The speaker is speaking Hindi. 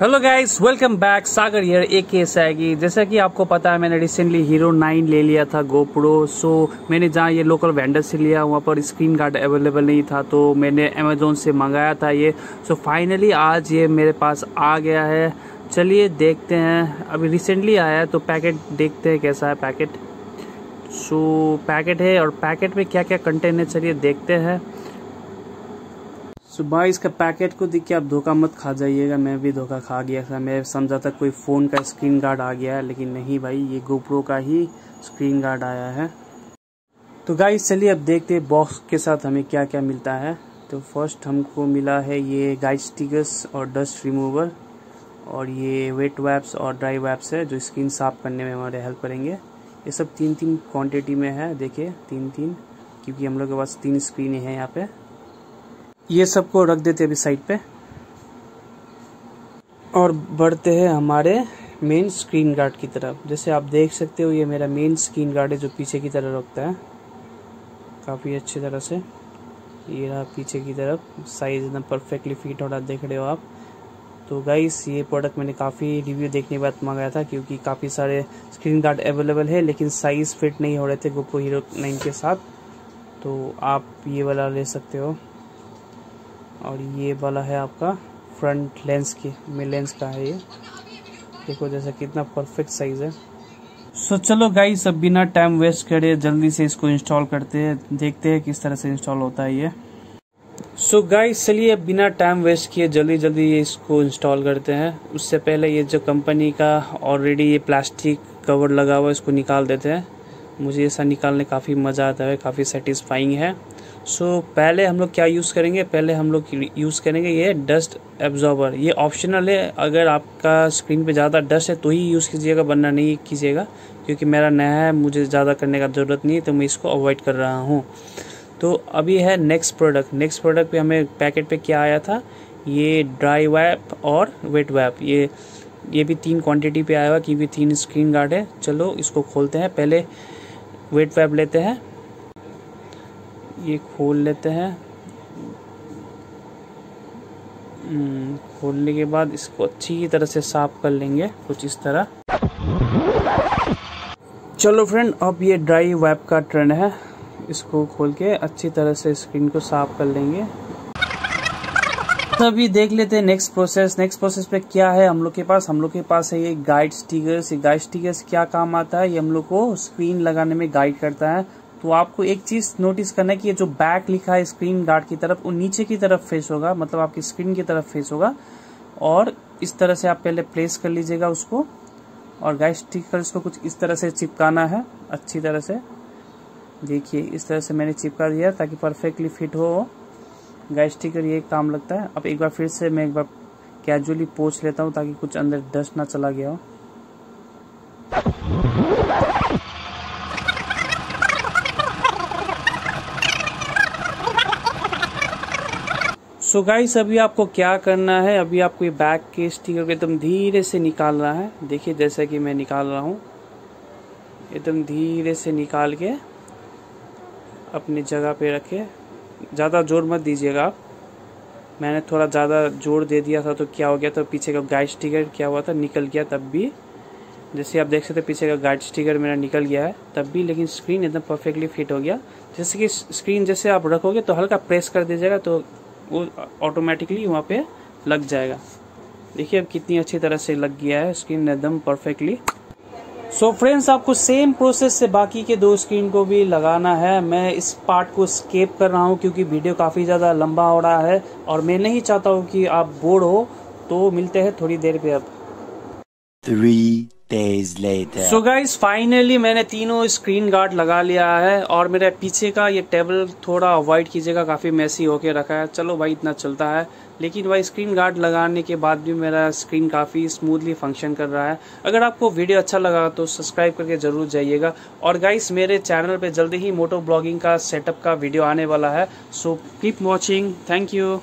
Hello guys welcome back Sagar here एक केस आएगी जैसा कि आपको पता है, मैंने रिसेंटली हीरो 9 ले लिया था गोप्रो सो मैंने जहाँ ये लोकल वेंडर से लिया, वहाँ पर स्क्रीन गार्ड अवेलेबल नहीं था तो मैंने अमेजोन से मंगाया था ये. सो फाइनली आज ये मेरे पास आ गया है. चलिए देखते हैं. अभी रिसेंटली आया है तो पैकेट देखते हैं कैसा है पैकेट सो पैकेट है और पैकेट में क्या क्या कंटेंट है, चलिए देखते हैं. सो भाई इसका पैकेट को देख के आप धोखा मत खा जाइएगा। मैं भी धोखा खा गया था। मैं समझा था कोई फ़ोन का स्क्रीन गार्ड आ गया है, लेकिन नहीं भाई, ये गोप्रो का ही स्क्रीन गार्ड आया है। तो गाइस चलिए अब देखते हैं बॉक्स के साथ हमें क्या क्या मिलता है। तो फ़र्स्ट हमको मिला है ये गाइड स्टिकर्स और डस्ट रिमूवर और ये वेट वैप्स और ड्राई वैप्स है, जो स्क्रीन साफ़ करने में हमारे हेल्प करेंगे। ये सब तीन तीन क्वांटिटी में है, देखिए तीन तीन क्योंकि हम लोग के पास तीन स्क्रीन है यहाँ पे। ये सबको रख देते अभी साइड पे। और बढ़ते हैं हमारे मेन स्क्रीन गार्ड की तरफ़। जैसे आप देख सकते हो, ये मेरा मेन स्क्रीन गार्ड है जो पीछे की तरफ़ रखता है। काफ़ी अच्छी तरह से। ये रहा पीछे की तरफ़। साइज़ एकदम परफेक्टली फिट हो रहा देख रहे हो आप। तो गाइस ये प्रोडक्ट मैंने काफ़ी रिव्यू देखने के बाद मंगाया था क्योंकि काफ़ी सारे स्क्रीन गार्ड अवेलेबल है, लेकिन साइज़ फिट नहीं हो रहे थे गोप्रो हीरो नाइन के साथ। तो आप ये वाला ले सकते हो। और ये वाला है आपका फ्रंट लेंस की में लेंस का है ये। देखो जैसा कितना परफेक्ट साइज़ है। सो so, चलो गाइस अब बिना टाइम वेस्ट करे जल्दी से इसको इंस्टॉल करते हैं देखते हैं किस तरह से इंस्टॉल होता है ये। सो so चलिए बिना टाइम वेस्ट किए जल्दी जल्दी ये इसको इंस्टॉल करते हैं। उससे पहले ये जो कंपनी का ऑलरेडी ये प्लास्टिक कवर लगा हुआ है इसको निकाल देते हैं। मुझे ऐसा निकालने काफ़ी मज़ा आता है काफ़ी सेटिस्फाइंग है। सो so, पहले हम लोग क्या यूज़ करेंगे? पहले हम लोग यूज़ करेंगे ये डस्ट एब्जॉर्बर ये ऑप्शनल है। अगर आपका स्क्रीन पे ज़्यादा डस्ट है तो ही यूज़ कीजिएगा वरना नहीं कीजिएगा क्योंकि मेरा नया है मुझे ज़्यादा करने का ज़रूरत नहीं है तो मैं इसको अवॉइड कर रहा हूँ। तो अभी है नेक्स्ट प्रोडक्ट नेक्स्ट प्रोडक्ट पे हमें पैकेट पे क्या आया था? ये ड्राई वैप और वेट वैप ये ये भी तीन क्वांटिटी पे आया हुआ क्योंकि तीन स्क्रीन गार्ड है। चलो इसको खोलते हैं। पहले वेट वैप लेते हैं। ये खोल लेते हैं। हम्म, खोलने के बाद इसको अच्छी तरह से साफ़ कर लेंगे कुछ इस तरह। चलो फ्रेंड अब ये ड्राई वाइप का ट्रेंड है। इसको खोल के अच्छी तरह से स्क्रीन को साफ़ कर लेंगे। अभी देख लेते हैं नेक्स्ट प्रोसेस नेक्स्ट प्रोसेस पे क्या है? हम लोग के पास हम लोग के पास है ये गाइड स्टिकर्स ये गाइड स्टिकर्स क्या काम आता है? ये हम लोग को स्क्रीन लगाने में गाइड करता है। तो आपको एक चीज़ नोटिस करना है कि ये जो बैक लिखा है स्क्रीन गार्ड की तरफ़, वो नीचे की तरफ़ फेस होगा मतलब आपकी स्क्रीन की तरफ़ फेस होगा। और इस तरह से आप पहले प्लेस कर लीजिएगा उसको। और गाइड स्टिकर्स को कुछ इस तरह से चिपकाना है, अच्छी तरह से। देखिए, इस तरह से मैंने चिपका दिया ताकि परफेक्टली फिट हो। गाइड स्टिकर ये काम लगता है। अब एक बार फिर से मैं एक बार कैजुअली पोच लेता हूँ ताकि कुछ अंदर डस्ट ना चला गया हो। सो गाइस अभी आपको क्या करना है? अभी आपको ये बैक के स्टिकर को एकदम धीरे से निकालना है। देखिए, जैसा कि मैं निकाल रहा हूँ। एकदम धीरे से निकाल के अपनी जगह पे रखे। ज़्यादा ज़ोर मत दीजिएगा आप। मैंने थोड़ा ज़्यादा ज़ोर दे दिया था तो क्या हो गया था? पीछे का गाइड स्टिकर क्या हुआ था? निकल गया तब भी। जैसे आप देख सकते पीछे का गाइड स्टिकर मेरा निकल गया है तब भी, लेकिन स्क्रीन एकदम परफेक्टली फिट हो गया। जैसे कि स्क्रीन जैसे आप रखोगे तो हल्का प्रेस कर दीजिएगा तो वो ऑटोमेटिकली वहाँ पे लग जाएगा। देखिए अब कितनी अच्छी तरह से लग गया है स्क्रीन एकदम परफेक्टली सो फ्रेंड्स आपको सेम प्रोसेस से बाकी के दो स्क्रीन को भी लगाना है। मैं इस पार्ट को स्केप कर रहा हूँ क्योंकि वीडियो काफ़ी ज़्यादा लंबा हो रहा है और मैं नहीं चाहता हूँ कि आप बोर हो तो मिलते हैं थोड़ी देर पे अब। Three days later. So guys finally मैंने तीनों स्क्रीन गार्ड लगा लिया है और मेरे पीछे का ये टेबल थोड़ा अवॉइड कीजिएगा, काफ़ी मैसी होके रखा है। चलो भाई, इतना चलता है। लेकिन भाई स्क्रीन गार्ड लगाने के बाद भी मेरा स्क्रीन काफ़ी स्मूथली फ़ंक्शन कर रहा है। अगर आपको वीडियो अच्छा लगा तो सब्सक्राइब करके ज़रूर जाइएगा। और गाइस मेरे चैनल पे जल्दी ही मोटो ब्लॉगिंग का सेटअप का वीडियो आने वाला है। So keep watching thank you